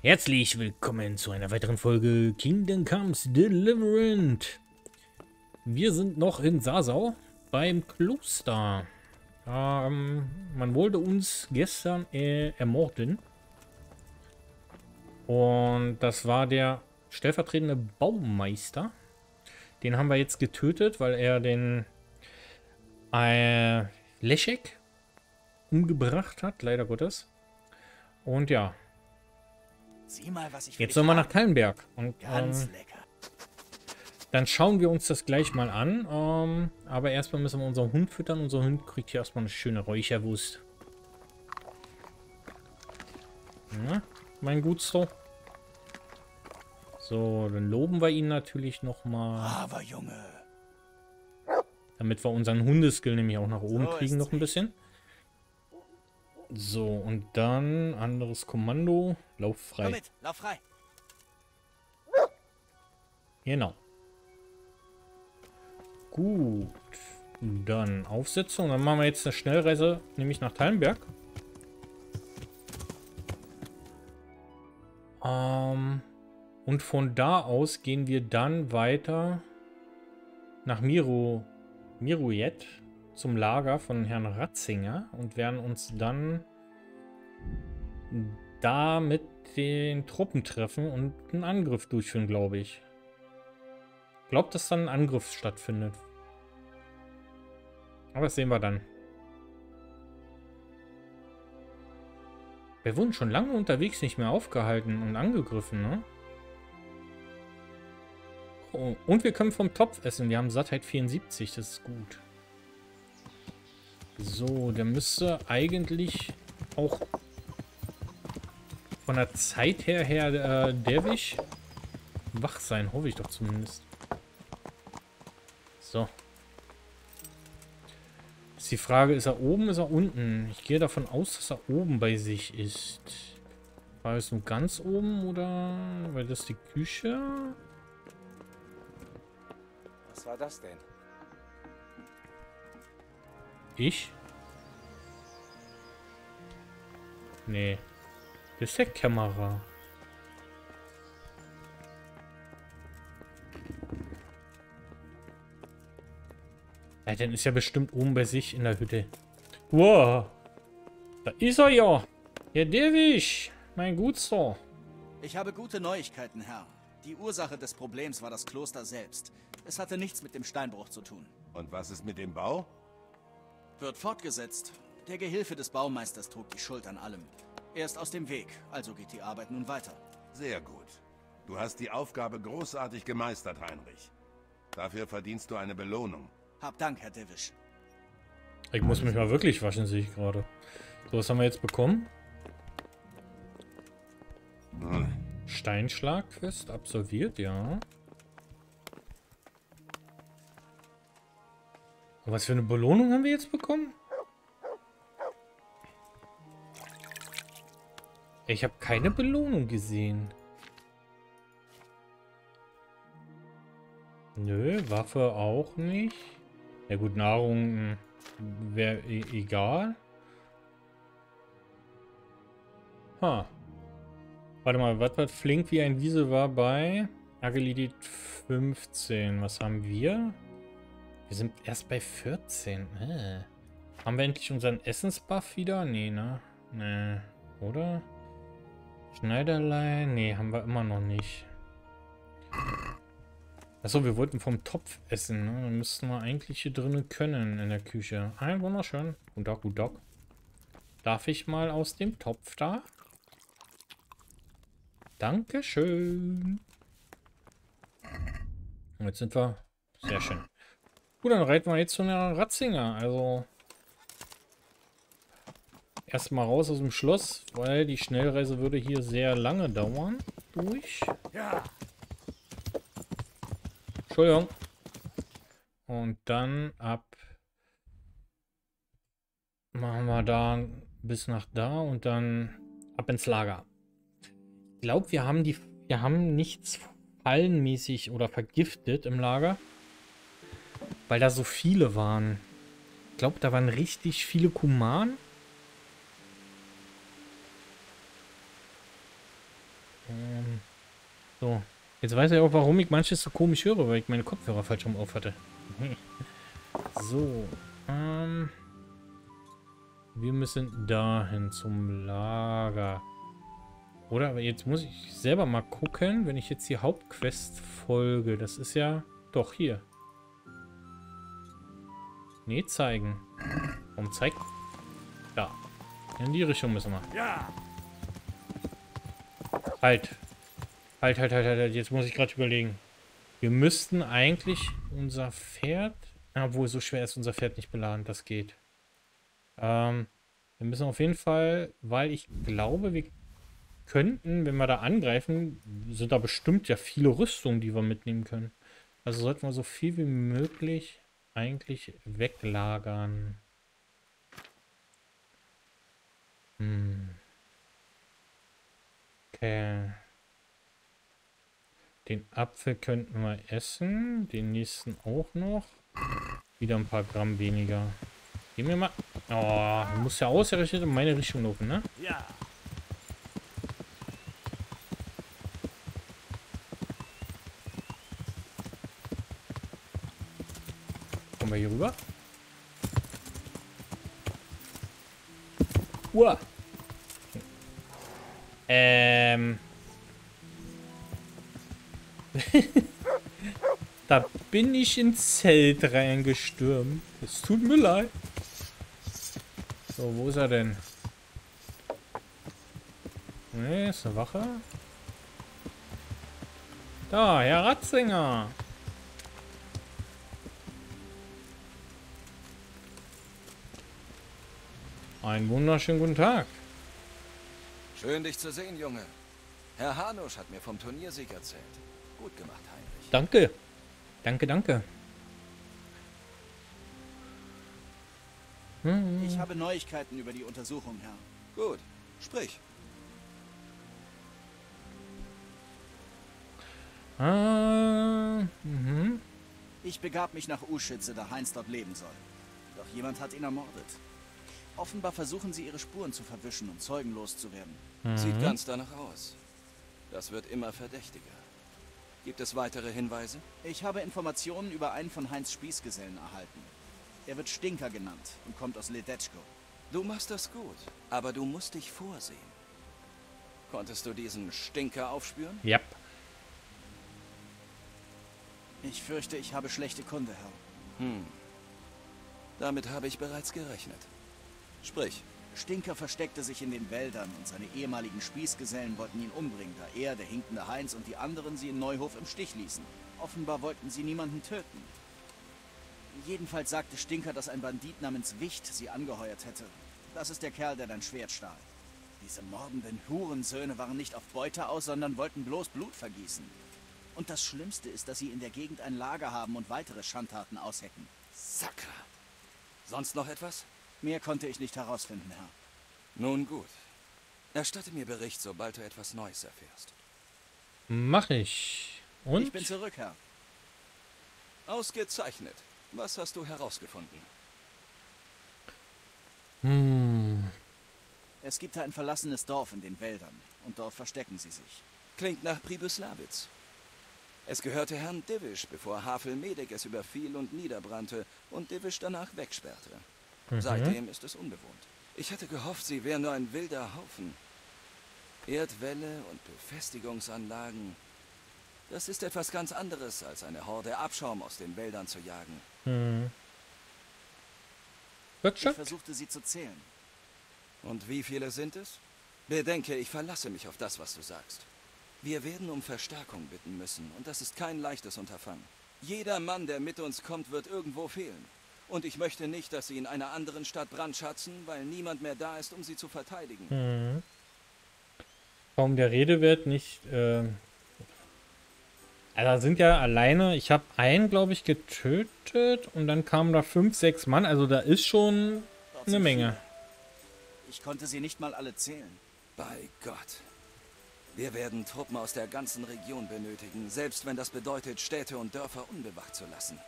Herzlich willkommen zu einer weiteren Folge Kingdom Comes Deliverant. Wir sind noch in Sasau beim Kloster. Ähm, man wollte uns gestern äh, ermorden. Und das war der stellvertretende Baumeister. Den haben wir jetzt getötet, weil er den äh, Leszek umgebracht hat, leider Gottes. Und ja, Mal, Jetzt sollen wir nach Kallenberg. Und ähm, lecker. dann schauen wir uns das gleich mal an. Ähm, aber erstmal müssen wir unseren Hund füttern. Unser Hund kriegt hier erstmal eine schöne Räucherwurst. Ja, mein Gutsto. So, dann loben wir ihn natürlich nochmal. Aber Junge. Damit wir unseren Hundeskill nämlich auch nach oben So kriegen noch ein bisschen. So, und dann anderes Kommando. Lauf Komm frei. mit, lauf frei. Genau. Gut. Dann Aufsetzung. Dann machen wir jetzt eine Schnellreise, nämlich nach Tallenberg. Ähm, und von da aus gehen wir dann weiter nach Miro, Mirujet zum Lager von Herrn Ratzinger und werden uns dann da mit den Truppen treffen und einen Angriff durchführen, glaube ich. Glaubt, dass dann ein Angriff stattfindet. Aber das sehen wir dann. Wir wurden schon lange unterwegs nicht mehr aufgehalten und angegriffen, ne? Oh, und wir können vom Topf essen. Wir haben Sattheit 74, das ist gut. So, der müsste eigentlich auch von der Zeit her, her äh, Derwisch wach sein, hoffe ich doch zumindest. So. Ist die Frage, ist er oben, ist er unten? Ich gehe davon aus, dass er oben bei sich ist. War es nur ganz oben oder? Weil das die Küche? Was war das denn? Ich? Nee. Das ist der Kamera. Ja, dann ist er bestimmt oben bei sich in der Hütte. Wow. Da ist er ja. Herr Derwisch. Mein Gutster. Ich habe gute Neuigkeiten, Herr. Die Ursache des Problems war das Kloster selbst. Es hatte nichts mit dem Steinbruch zu tun. Und was ist mit dem Bau? Wird fortgesetzt. Der Gehilfe des Baumeisters trug die Schuld an allem. Er ist aus dem Weg, also geht die Arbeit nun weiter. Sehr gut. Du hast die Aufgabe großartig gemeistert, Heinrich. Dafür verdienst du eine Belohnung. Hab Dank, Herr Divisch. Ich muss mich mal wirklich waschen, sehe ich gerade. So, was haben wir jetzt bekommen? Hm. Steinschlagquest absolviert, ja. Und was für eine Belohnung haben wir jetzt bekommen? Ich habe keine Belohnung gesehen. Nö, Waffe auch nicht. Ja gut, Nahrung wäre egal. Ha. Warte mal, was was flink wie ein Wiese war bei Agilität 15. Was haben wir? Wir sind erst bei 14. Äh. Haben wir endlich unseren Essensbuff wieder? Nee, ne? Nee. Oder? Schneiderlei? Nee, haben wir immer noch nicht. Achso, wir wollten vom Topf essen. Ne? Dann müssten wir eigentlich hier drinnen können in der Küche. Ein wunderschön. Guten Tag, guten Tag. Darf ich mal aus dem Topf da? Dankeschön. Und jetzt sind wir... Sehr schön. Gut, dann reiten wir jetzt zu einer Ratzinger. Also... Erstmal raus aus dem Schloss, weil die Schnellreise würde hier sehr lange dauern. Durch. Ja. Entschuldigung. Und dann ab machen wir da bis nach da und dann ab ins Lager. Ich glaube, wir haben die wir haben nichts fallenmäßig oder vergiftet im Lager, weil da so viele waren. Ich glaube, da waren richtig viele Kuman. Ähm, so. Jetzt weiß ich auch, warum ich manches so komisch höre, weil ich meine Kopfhörer falsch rum auf hatte. so. Ähm, wir müssen dahin zum Lager. Oder aber jetzt muss ich selber mal gucken, wenn ich jetzt die Hauptquest folge. Das ist ja doch hier. Nee, zeigen. Warum zeigt? Ja. In die Richtung müssen wir. Ja. Halt. Halt, halt, halt, halt. Jetzt muss ich gerade überlegen. Wir müssten eigentlich unser Pferd... Obwohl, so schwer ist unser Pferd nicht beladen. Das geht. Ähm, wir müssen auf jeden Fall, weil ich glaube, wir könnten, wenn wir da angreifen, sind da bestimmt ja viele Rüstungen, die wir mitnehmen können. Also sollten wir so viel wie möglich eigentlich weglagern. Hm. Okay. Den Apfel könnten wir essen. Den nächsten auch noch. Wieder ein paar Gramm weniger. Gehen wir mal. Oh, muss ja ausgerechnet in meine Richtung laufen, ne? Ja. Kommen wir hier rüber? Uah. Ähm. da bin ich ins Zelt reingestürmt. Es tut mir leid. So, wo ist er denn? Ne, ist eine Wache. Da, Herr Ratzinger. Einen wunderschönen guten Tag. Schön, dich zu sehen, Junge. Herr Hanusch hat mir vom Turniersieg erzählt. Gut gemacht, Heinrich. Danke. Danke, danke. Hm. Ich habe Neuigkeiten über die Untersuchung, Herr. Gut, sprich. Ah, mhm. Ich begab mich nach Uschitze, da Heinz dort leben soll. Doch jemand hat ihn ermordet. Offenbar versuchen sie, ihre Spuren zu verwischen und Zeugen loszuwerden. Sieht ganz danach aus. Das wird immer verdächtiger. Gibt es weitere Hinweise? Ich habe Informationen über einen von Heinz Spießgesellen erhalten. Er wird Stinker genannt und kommt aus Ledetschko. Du machst das gut, aber du musst dich vorsehen. Konntest du diesen Stinker aufspüren? Yep. Ich fürchte, ich habe schlechte Kunde, Herr. Hm. Damit habe ich bereits gerechnet. Sprich. Stinker versteckte sich in den Wäldern und seine ehemaligen Spießgesellen wollten ihn umbringen, da er, der hinkende Heinz und die anderen sie in Neuhof im Stich ließen. Offenbar wollten sie niemanden töten. Jedenfalls sagte Stinker, dass ein Bandit namens Wicht sie angeheuert hätte. Das ist der Kerl, der dein Schwert stahl. Diese mordenden Hurensöhne waren nicht auf Beute aus, sondern wollten bloß Blut vergießen. Und das Schlimmste ist, dass sie in der Gegend ein Lager haben und weitere Schandtaten aushecken. Sakra. Sonst noch etwas? Mehr konnte ich nicht herausfinden, Herr. Nun gut. Erstatte mir Bericht, sobald du etwas Neues erfährst. Mach ich. Und? Ich bin zurück, Herr. Ausgezeichnet. Was hast du herausgefunden? Hm. Es gibt da ein verlassenes Dorf in den Wäldern und dort verstecken sie sich. Klingt nach Pribuslawitz. Es gehörte Herrn Divisch, bevor Havel Medek es überfiel und niederbrannte und Divisch danach wegsperrte. Mhm. Seitdem ist es unbewohnt. Ich hatte gehofft, sie wären nur ein wilder Haufen. Erdwälle und Befestigungsanlagen. Das ist etwas ganz anderes, als eine Horde Abschaum aus den Wäldern zu jagen. Hm. Ich versuchte sie zu zählen. Und wie viele sind es? Bedenke, ich verlasse mich auf das, was du sagst. Wir werden um Verstärkung bitten müssen, und das ist kein leichtes Unterfangen. Jeder Mann, der mit uns kommt, wird irgendwo fehlen. Und ich möchte nicht, dass sie in einer anderen Stadt brandschatzen, weil niemand mehr da ist, um sie zu verteidigen. Hm. Kaum der Rede wird nicht. Äh, also sind ja alleine. Ich habe einen, glaube ich, getötet und dann kamen da fünf, sechs Mann. Also da ist schon eine Menge. Ich konnte sie nicht mal alle zählen. Bei Gott. Wir werden Truppen aus der ganzen Region benötigen, selbst wenn das bedeutet, Städte und Dörfer unbewacht zu lassen.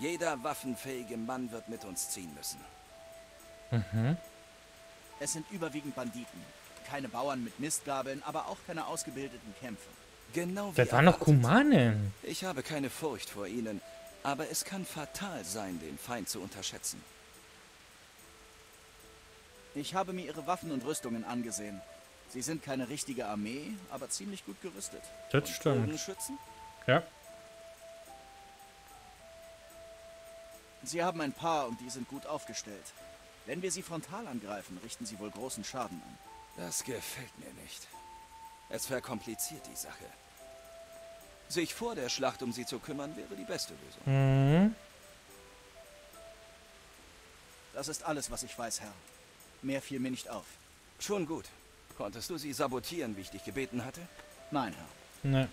Jeder waffenfähige Mann wird mit uns ziehen müssen. Es sind überwiegend Banditen. Keine Bauern mit Mistgabeln, aber auch keine ausgebildeten Kämpfer. Genau wie Das waren noch. Kumanen. Ich habe keine Furcht vor ihnen, aber es kann fatal sein, den Feind zu unterschätzen. Ich habe mir ihre Waffen und Rüstungen angesehen. Sie sind keine richtige Armee, aber ziemlich gut gerüstet. Das stimmt. Bogenschützen? Ja. Sie haben ein paar und die sind gut aufgestellt. Wenn wir sie frontal angreifen, richten sie wohl großen Schaden an. Das gefällt mir nicht. Es verkompliziert die Sache. Sich vor der Schlacht um sie zu kümmern, wäre die beste Lösung. Mhm. Das ist alles, was ich weiß, Herr. Mehr fiel mir nicht auf. Schon gut. Konntest du sie sabotieren, wie ich dich gebeten hatte? Nein, Herr. Ne.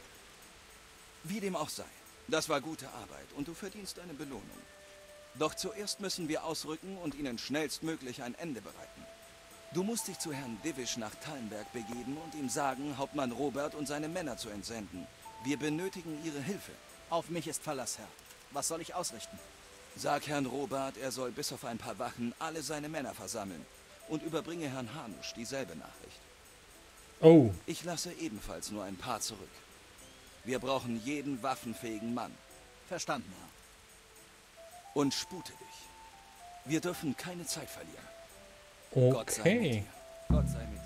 Wie dem auch sei. Das war gute Arbeit und du verdienst eine Belohnung. Doch zuerst müssen wir ausrücken und ihnen schnellstmöglich ein Ende bereiten. Du musst dich zu Herrn Divisch nach Tallenberg begeben und ihm sagen, Hauptmann Robert und seine Männer zu entsenden. Wir benötigen ihre Hilfe. Auf mich ist Verlass, Herr. Was soll ich ausrichten? Sag Herrn Robert, er soll bis auf ein paar Wachen alle seine Männer versammeln und überbringe Herrn Hanusch dieselbe Nachricht. Oh. Ich lasse ebenfalls nur ein paar zurück. Wir brauchen jeden waffenfähigen Mann. Verstanden, Herr. Und spute dich. Wir dürfen keine Zeit verlieren. Gott sei mit Okay. dir. Gott sei mit dir.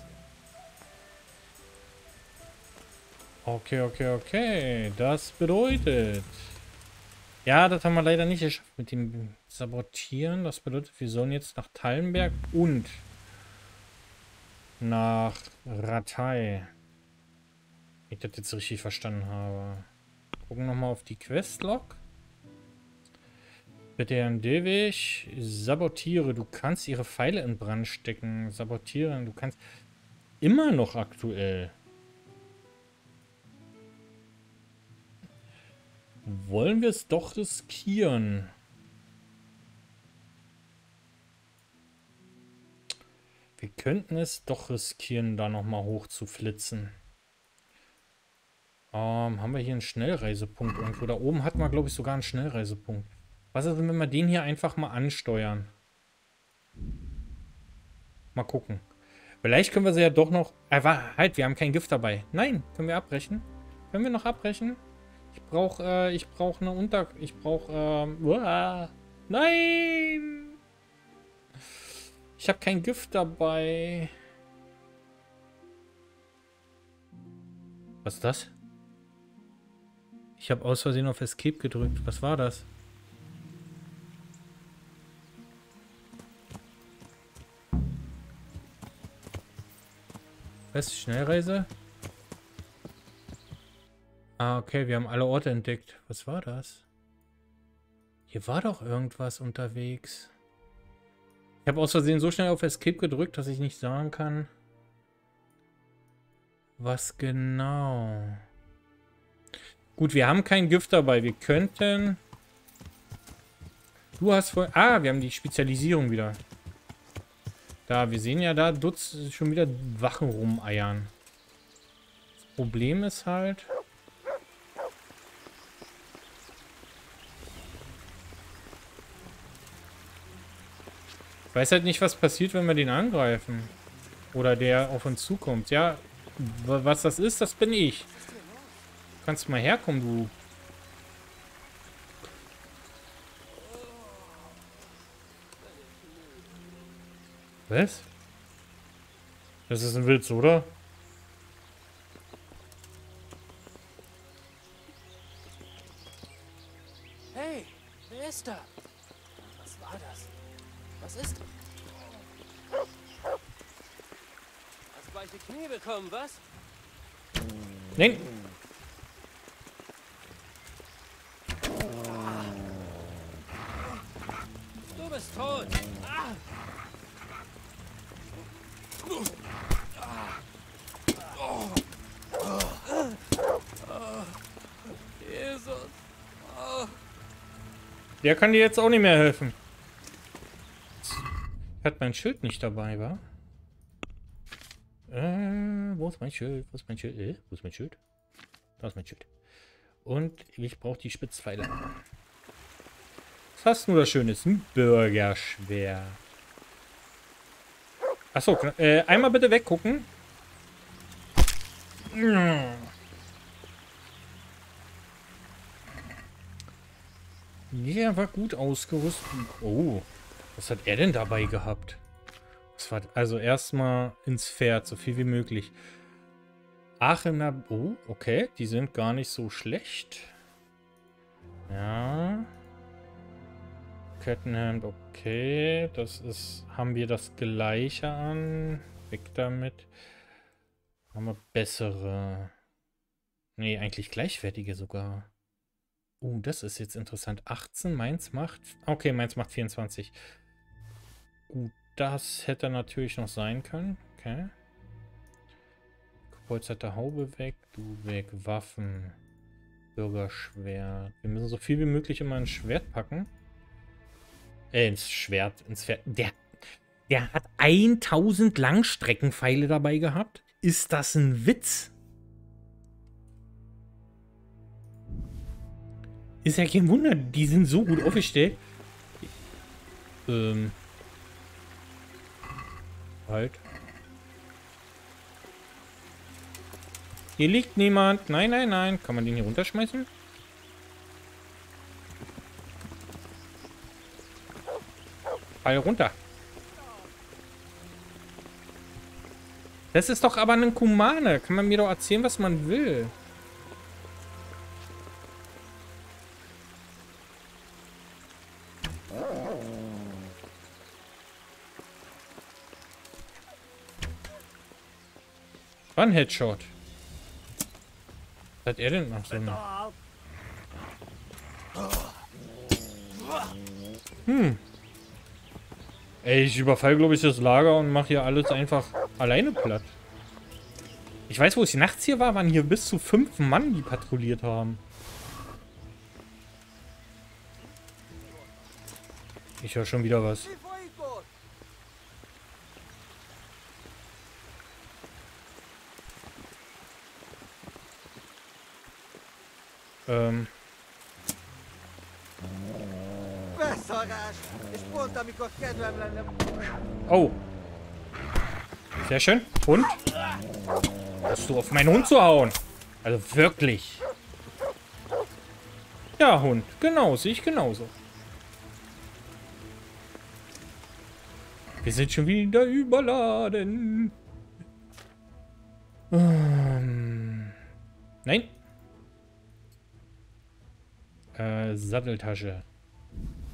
Okay, okay, okay. Das bedeutet... Ja, das haben wir leider nicht geschafft mit dem Sabotieren. Das bedeutet, wir sollen jetzt nach Tallenberg und nach Ratay. Wenn ich das jetzt richtig verstanden habe. Gucken nochmal auf die Questlog. Bitte Dewisch, sabotiere. Du kannst ihre Pfeile in Brand stecken. Sabotieren. Du kannst immer noch aktuell. Wollen wir es doch riskieren? Wir könnten es doch riskieren, da nochmal hoch zu flitzen. Ähm, haben wir hier einen Schnellreisepunkt irgendwo? Da oben hatten wir, glaube ich, sogar einen Schnellreisepunkt. Was ist, wenn wir den hier einfach mal ansteuern? Mal gucken. Vielleicht können wir sie ja doch noch... Äh, halt, wir haben kein Gift dabei. Nein, können wir abbrechen? Können wir noch abbrechen? Ich brauche, äh, ich brauche eine Unter... Ich brauche, ähm... Nein! Ich habe kein Gift dabei. Was ist das? Ich habe aus Versehen auf Escape gedrückt. Was war das? Was? Schnellreise? Ah, okay, wir haben alle Orte entdeckt. Was war das? Hier war doch irgendwas unterwegs. Ich habe aus Versehen so schnell auf Escape gedrückt, dass ich nicht sagen kann, was genau. Gut, wir haben kein Gift dabei. Wir könnten... Du hast voll... Ah, wir haben die Spezialisierung wieder. Da, wir sehen ja da Dutz schon wieder Wachen rumeiern. Das Problem ist halt... Ich weiß halt nicht, was passiert, wenn wir den angreifen. Oder der auf uns zukommt. Ja, wa- was das ist, das bin ich. Du kannst mal herkommen, du. Was? Das ist ein Witz, oder? Hey, wer ist da? Was war das? Was ist das? Hast weiche Knie bekommen, was? Nein. Du bist tot. Der kann dir jetzt auch nicht mehr helfen. Hat mein Schild nicht dabei, wa? Äh, wo ist mein Schild? Wo ist mein Schild? Äh, wo ist mein Schild? Da ist mein Schild. Und ich brauche die Spitzpfeile. Was hast du da Schönes? Ein Bürgerschwert. Achso, äh, einmal bitte weggucken. Der war gut ausgerüstet. Oh, was hat er denn dabei gehabt? Das war also erstmal ins Pferd, so viel wie möglich. Aachener... Oh, okay, die sind gar nicht so schlecht. Ja. Kettenhemd, okay. Das ist... Haben wir das gleiche an? Weg damit. Haben wir bessere... Nee, eigentlich gleichwertige sogar. Oh, das ist jetzt interessant. 18, meins macht... Okay, meins macht 24. Gut, das hätte natürlich noch sein können. Okay. Gepolsterte Haube weg, du weg, Waffen, Bürgerschwert. Wir müssen so viel wie möglich immer ein Schwert packen. Äh, ins Schwert, ins Schwert. Der, der hat 1000 Langstreckenpfeile dabei gehabt. Ist das ein Witz? Ist ja kein Wunder, die sind so gut aufgestellt. Ähm. Halt. Hier liegt niemand. Nein, nein, nein. Kann man den hier runterschmeißen? Fall runter. Das ist doch aber ein Kumane. Kann man mir doch erzählen, was man will. War ein Headshot. Was hat er denn noch so eine? Hm. Ey, ich überfall, glaube ich, das Lager und mache hier alles einfach alleine platt. Ich weiß, wo es nachts hier war, waren hier bis zu fünf Mann, die patrouilliert haben. Ich höre schon wieder was. Ähm. Oh. Sehr schön. Hund. Hast du auf meinen Hund zu hauen? Also wirklich. Ja, Hund. Genau, sehe ich genauso. Wir sind schon wieder überladen. Satteltasche.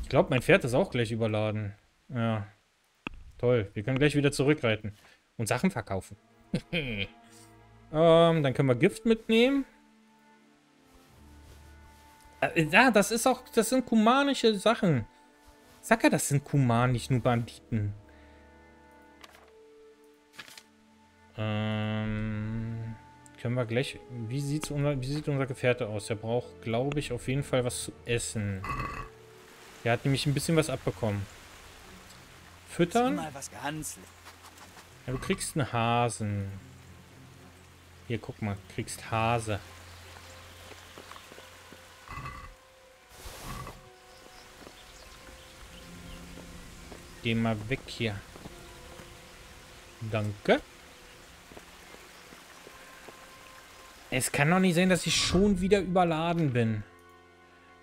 Ich glaube, mein Pferd ist auch gleich überladen. Ja. Toll. Wir können gleich wieder zurückreiten. Und Sachen verkaufen. ähm, dann können wir Gift mitnehmen. Äh, ja, das ist auch, das sind kumanische Sachen. Sag ja, das sind Kuman, nicht nur Banditen. Ähm, können wir gleich... Wie, sieht's unser, wie sieht unser Gefährte aus? Der braucht, glaube ich, auf jeden Fall was zu essen. Der hat nämlich ein bisschen was abbekommen. Füttern? Ja, du kriegst einen Hasen. Hier, guck mal. Kriegst Hase. Geh mal weg hier. Danke. Es kann doch nicht sein, dass ich schon wieder überladen bin.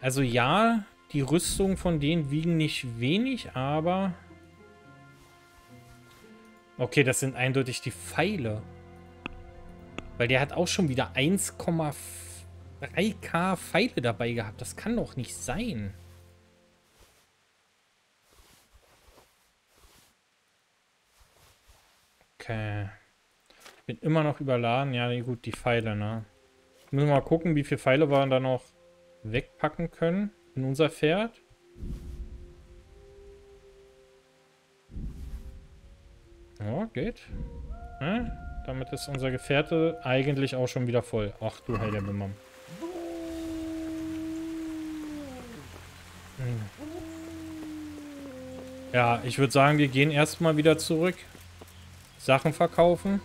Also ja, die Rüstung von denen wiegen nicht wenig, aber... Okay, das sind eindeutig die Pfeile. Weil der hat auch schon wieder 1,3k Pfeile dabei gehabt. Das kann doch nicht sein. Okay. Bin immer noch überladen. Ja, gut, die Pfeile, ne? Müssen wir mal gucken, wie viele Pfeile wir da noch wegpacken können in unser Pferd. Ja, geht. Ja, damit ist unser Gefährte eigentlich auch schon wieder voll. Ach du heiler Bimmam. Hm. Ja, ich würde sagen, wir gehen erstmal wieder zurück. Sachen verkaufen.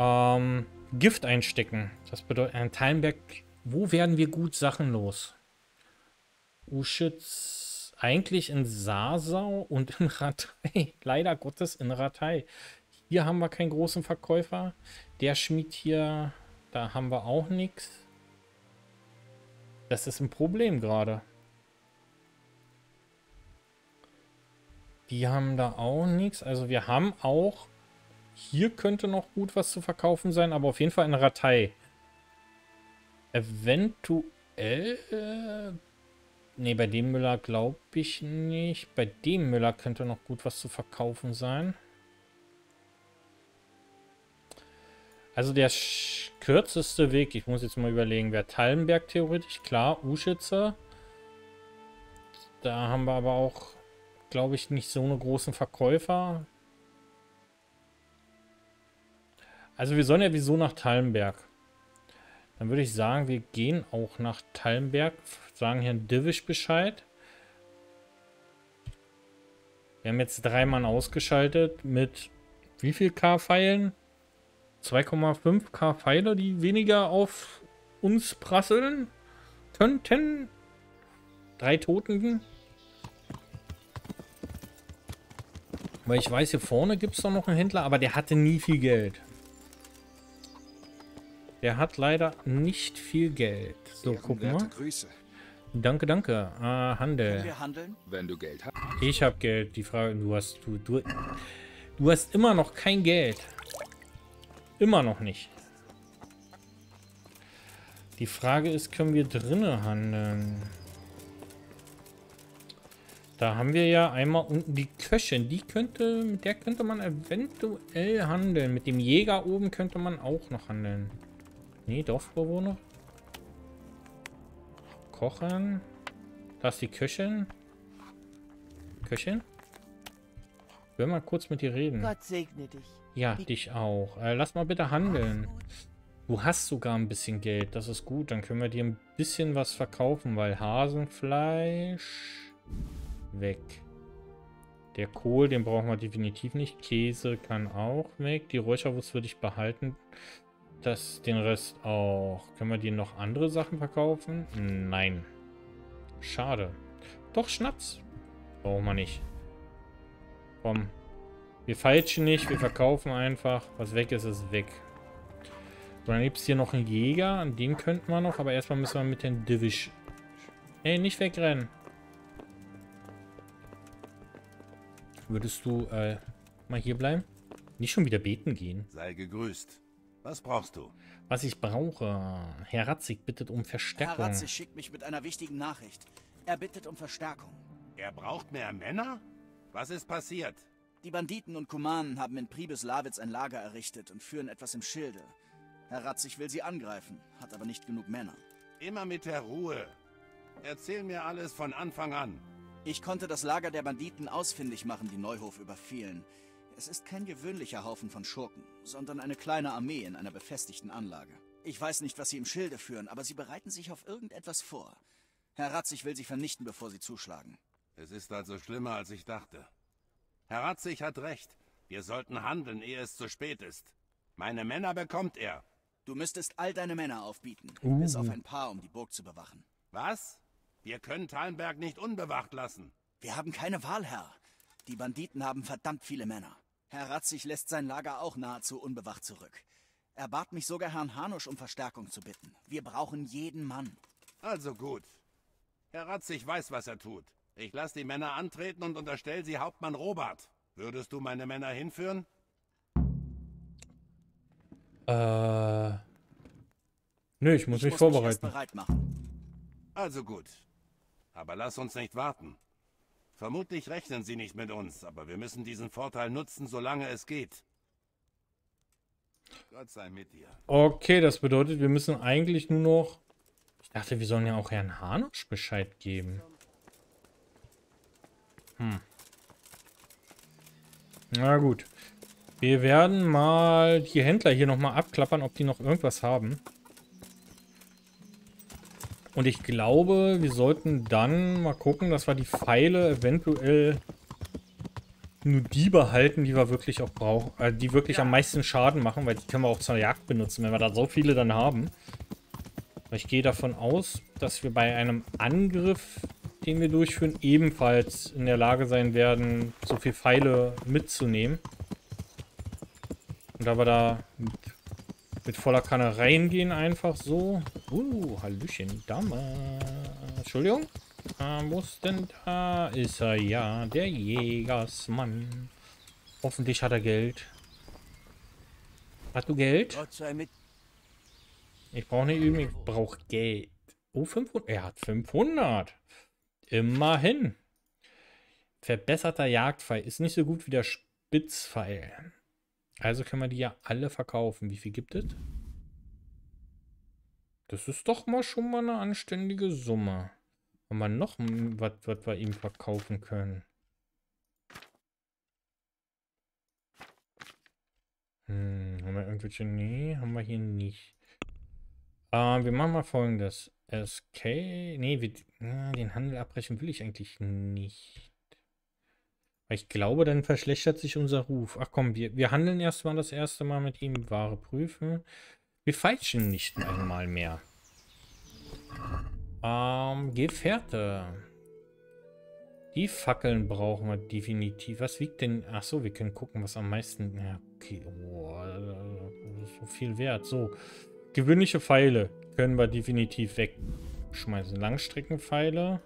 Ähm, Gift einstecken. Das bedeutet, ein Teilenberg. Wo werden wir gut Sachen los? Uschitz, eigentlich in Sasau und in Ratei. Leider Gottes in Ratei. Hier haben wir keinen großen Verkäufer. Der Schmied hier, da haben wir auch nichts. Das ist ein Problem gerade. Die haben da auch nichts. Also wir haben auch... Hier könnte noch gut was zu verkaufen sein, aber auf jeden Fall eine Ratei. Eventuell... Ne, bei dem Müller glaube ich nicht. Bei dem Müller könnte noch gut was zu verkaufen sein. Also der kürzeste Weg, ich muss jetzt mal überlegen, wäre Tallenberg theoretisch. Klar, Uschitze. Da haben wir aber auch, glaube ich, nicht so eine großen Verkäufer. Also wir sollen ja wieso nach Tallenberg. Dann würde ich sagen, wir gehen auch nach Tallenberg. Sagen Herrn Divisch Bescheid. Wir haben jetzt drei Mann ausgeschaltet mit wie viel K-Pfeilen? 2,5k Pfeile, die weniger auf uns prasseln könnten. Drei Toten. Weil ich weiß, hier vorne gibt es doch noch einen Händler, aber der hatte nie viel Geld. Der hat leider nicht viel Geld. So, gucken wir. Grüße. Danke, danke. Ah, Handel. Können wir handeln? Wenn du Geld hast. Ich habe Geld. Die Frage, du hast, du, du, du hast immer noch kein Geld. Immer noch nicht. Die Frage ist, können wir drinnen handeln? Da haben wir ja einmal unten die Köchin. Die könnte, mit der könnte man eventuell handeln. Mit dem Jäger oben könnte man auch noch handeln. Nee, Dorfbewohner. Kochen. Da ist die Köchin. Köchin? Ich will mal kurz mit dir reden. Gott segne dich. Ja, dich auch. Äh, lass mal bitte handeln. Du hast sogar ein bisschen Geld. Das ist gut. Dann können wir dir ein bisschen was verkaufen, weil Hasenfleisch weg. Der Kohl, den brauchen wir definitiv nicht. Käse kann auch weg. Die Räucherwurst würde ich behalten. Das, den Rest auch. Können wir dir noch andere Sachen verkaufen? Nein. Schade. Doch, Schnaps. Brauchen wir nicht. Komm, wir feilschen nicht, wir verkaufen einfach. Was weg ist, ist weg. So, dann gibt es hier noch einen Jäger. An den könnten wir noch, aber erstmal müssen wir mit den Divish. Ey, nicht wegrennen. Würdest du äh, mal hier bleiben? Nicht schon wieder beten gehen. Sei gegrüßt. Was brauchst du? Was ich brauche. Herr Ratzig bittet um Verstärkung. Herr Ratzig schickt mich mit einer wichtigen Nachricht. Er bittet um Verstärkung. Er braucht mehr Männer? Was ist passiert? Die Banditen und Kumanen haben in Pribeslawitz ein Lager errichtet und führen etwas im Schilde. Herr Ratzig will sie angreifen, hat aber nicht genug Männer. Immer mit der Ruhe. Erzähl mir alles von Anfang an. Ich konnte das Lager der Banditen ausfindig machen, die Neuhof überfielen. Es ist kein gewöhnlicher Haufen von Schurken, sondern eine kleine Armee in einer befestigten Anlage. Ich weiß nicht, was sie im Schilde führen, aber sie bereiten sich auf irgendetwas vor. Herr Ratzig will sie vernichten, bevor sie zuschlagen. Es ist also schlimmer, als ich dachte. Herr Ratzig hat recht. Wir sollten handeln, ehe es zu spät ist. Meine Männer bekommt er. Du müsstest all deine Männer aufbieten, uh. bis auf ein paar, um die Burg zu bewachen. Was? Wir können Tallenberg nicht unbewacht lassen. Wir haben keine Wahl, Herr. Die Banditen haben verdammt viele Männer. Herr Ratzig lässt sein Lager auch nahezu unbewacht zurück. Er bat mich sogar, Herrn Hanusch um Verstärkung zu bitten. Wir brauchen jeden Mann. Also gut. Herr Ratzig weiß, was er tut. Ich lasse die Männer antreten und unterstelle sie Hauptmann Robert. Würdest du meine Männer hinführen? Äh. Nö, ich muss ich mich muss vorbereiten. Mich bereit machen. Also gut. Aber lass uns nicht warten. Vermutlich rechnen sie nicht mit uns, aber wir müssen diesen Vorteil nutzen, solange es geht. Gott sei mit dir. Okay, das bedeutet, wir müssen eigentlich nur noch... Ich dachte, wir sollen ja auch Herrn Hanusch Bescheid geben. Hm. Na gut. Wir werden mal die Händler hier nochmal abklappern, ob die noch irgendwas haben. Und ich glaube, wir sollten dann mal gucken, dass wir die Pfeile eventuell nur die behalten, die wir wirklich auch brauchen, äh, die wirklich ja. am meisten Schaden machen, weil die können wir auch zur Jagd benutzen, wenn wir da so viele dann haben. Ich gehe davon aus, dass wir bei einem Angriff den wir durchführen, ebenfalls in der Lage sein werden, so viele Pfeile mitzunehmen. Und da wir da mit, voller Kanne reingehen, einfach so. Uh, Hallöchen, Dame. Entschuldigung. Ah, muss denn da ist er ja, der Jägersmann. Hoffentlich hat er Geld. Hast du Geld? Ich brauche nicht üben, ich brauche Geld. Oh, 500. Er hat 500. Immerhin. Verbesserter Jagdpfeil ist nicht so gut wie der Spitzpfeil. Also können wir die ja alle verkaufen. Wie viel gibt es? Das ist doch mal schon mal eine anständige Summe. Haben wir noch was, was wir ihm verkaufen können? Hm, haben wir irgendwelche? Nee, haben wir hier nicht. Äh, wir machen mal folgendes. SK. Nee, wir, na, den Handel abbrechen will ich eigentlich nicht. Ich glaube, dann verschlechtert sich unser Ruf. Ach komm, wir, wir handeln erstmal das erste Mal mit ihm. Ware prüfen. Wir feilschen nicht einmal mehr. Ähm, Gefährte. Die Fackeln brauchen wir definitiv. Was wiegt denn? Ach so, wir können gucken, was am meisten... Ja, okay. Oh, so viel wert. So. Gewöhnliche Pfeile können wir definitiv wegschmeißen. Langstreckenpfeile.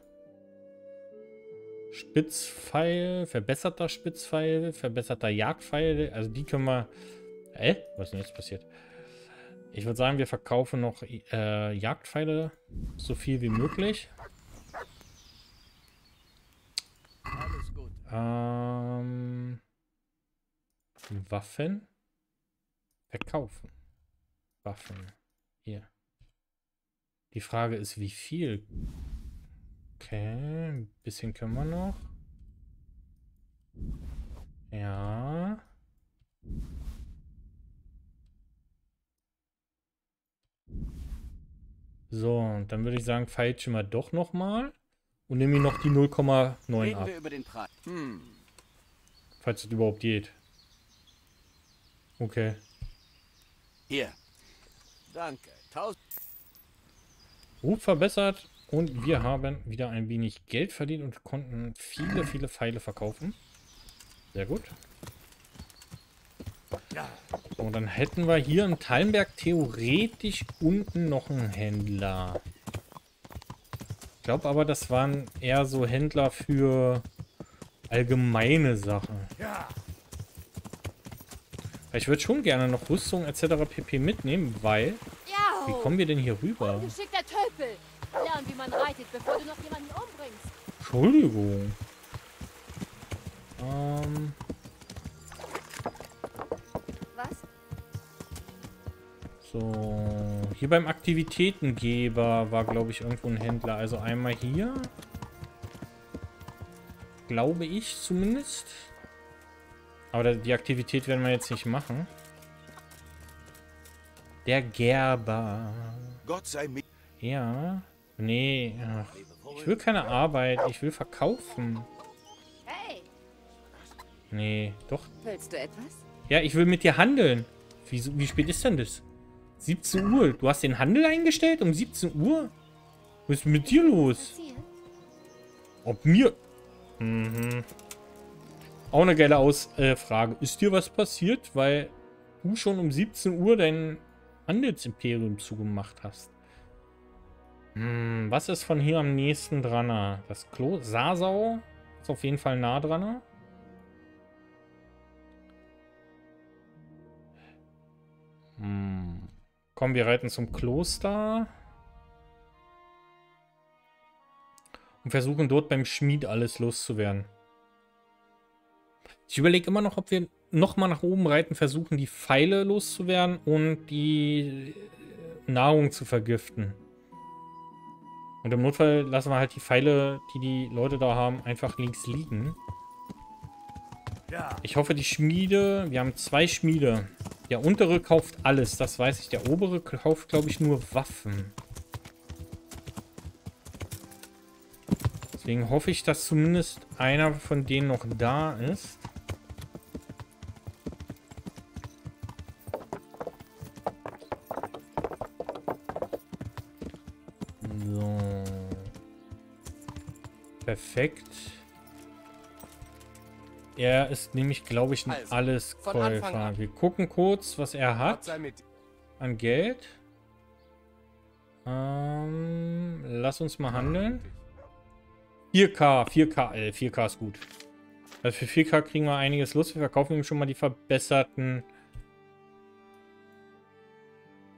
Spitzpfeil. Verbesserter Spitzpfeil. Verbesserter Jagdpfeil. Also die können wir... Äh? Was ist denn jetzt passiert? Ich würde sagen, wir verkaufen noch äh, Jagdpfeile so viel wie möglich. Alles gut. Ähm, Waffen verkaufen. Waffen. Hier. Die Frage ist, wie viel? Okay, ein bisschen können wir noch. Ja. So, und dann würde ich sagen, feilschen wir doch nochmal. Und nehme noch die 0,9 Reden ab. Hm. Falls es überhaupt geht. Okay. Hier. Danke. Tausend. Ruf verbessert. Und wir haben wieder ein wenig Geld verdient und konnten viele, viele Pfeile verkaufen. Sehr gut. Und dann hätten wir hier im Tallenberg theoretisch unten noch einen Händler. Ich glaube aber, das waren eher so Händler für allgemeine Sachen. Ich würde schon gerne noch Rüstung etc. pp. mitnehmen, weil... Wie kommen wir denn hier rüber? Man reitet, bevor du noch jemanden umbringst. Entschuldigung. Ähm, Was? so. Hier beim Aktivitätengeber war, glaube ich, irgendwo ein Händler. Also einmal hier. Glaube ich zumindest. Aber die Aktivität werden wir jetzt nicht machen. Der Gerber. Gott sei mit. Ja. Nee. Ach, ich will keine Arbeit. Ich will verkaufen. Hey, Nee, doch. willst du etwas? Ja, ich will mit dir handeln. Wie, wie spät ist denn das? 17 Uhr. Du hast den Handel eingestellt um 17 Uhr? Was ist mit dir los? Ob mir... Mhm. Auch eine geile Aus äh, Frage. Ist dir was passiert, weil du schon um 17 Uhr dein Handelsimperium zugemacht hast? Hm, was ist von hier am nächsten dran? Das Klo... Sasau ist auf jeden Fall nah dran. Hm. Komm, wir reiten zum Kloster. Und versuchen dort beim Schmied alles loszuwerden. Ich überlege immer noch, ob wir nochmal nach oben reiten, versuchen die Pfeile loszuwerden und die Nahrung zu vergiften. Und im Notfall lassen wir halt die Pfeile, die die Leute da haben, einfach links liegen. Ich hoffe, die Schmiede, wir haben zwei Schmiede. Der untere kauft alles, das weiß ich. Der obere kauft, glaube ich, nur Waffen. Deswegen hoffe ich, dass zumindest einer von denen noch da ist. Perfekt. Er ist nämlich, glaube ich, ein Also, Alleskäufer. Wir gucken kurz, was er hat an Geld. Ähm, lass uns mal handeln. 4K, 4K, äh, 4K ist gut. Also für 4K kriegen wir einiges los. Wir verkaufen ihm schon mal die verbesserten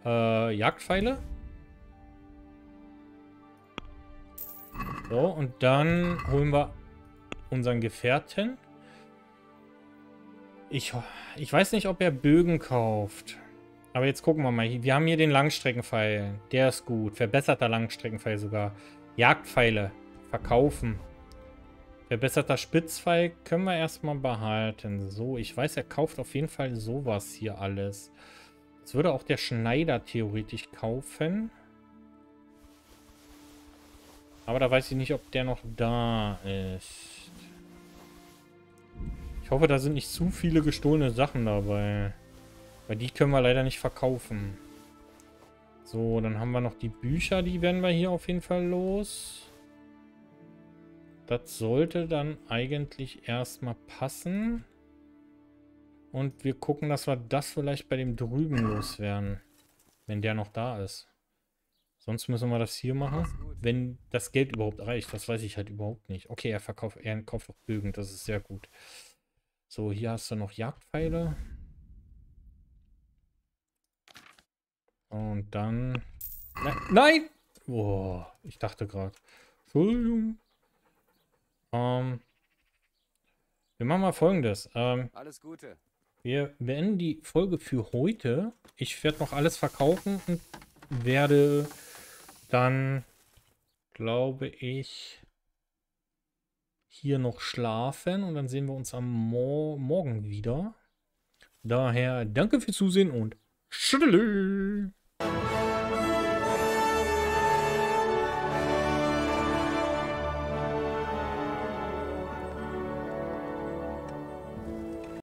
äh, Jagdpfeile. So, und dann holen wir unseren Gefährten. Ich, ich weiß nicht, ob er Bögen kauft. Aber jetzt gucken wir mal. Wir haben hier den Langstreckenpfeil. Der ist gut. Verbesserter Langstreckenpfeil sogar. Jagdpfeile. Verkaufen. Verbesserter Spitzpfeil können wir erstmal behalten. So, ich weiß, er kauft auf jeden Fall sowas hier alles. Das würde auch der Schneider theoretisch kaufen. Aber da weiß ich nicht, ob der noch da ist. Ich hoffe, da sind nicht zu viele gestohlene Sachen dabei. Weil die können wir leider nicht verkaufen. So, dann haben wir noch die Bücher, die werden wir hier auf jeden Fall los. Das sollte dann eigentlich erstmal passen. Und wir gucken, dass wir das vielleicht bei dem drüben loswerden. Wenn der noch da ist. Sonst müssen wir das hier machen. Wenn das Geld überhaupt reicht. Das weiß ich halt überhaupt nicht. Okay, er verkauft, er kauft auch Bögen. Das ist sehr gut. So, hier hast du noch Jagdpfeile. Und dann... Nein! Nein! Boah, ich dachte gerade. Entschuldigung. Ähm, wir machen mal folgendes. Ähm, alles Gute. wir beenden die Folge für heute. Ich werde noch alles verkaufen und werde dann, glaube ich, hier noch schlafen. Und dann sehen wir uns am Mor Morgen wieder. Daher danke fürs Zusehen und tschüss.